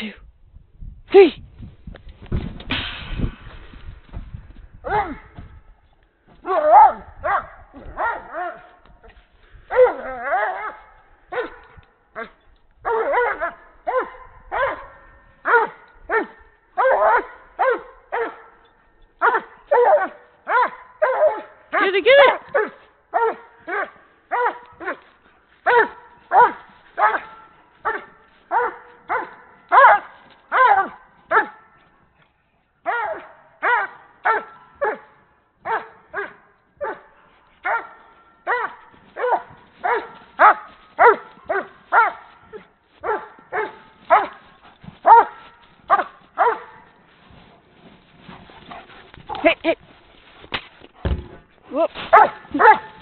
two, three. Get it, get it! hit, hit. Whoop. Ah, ah.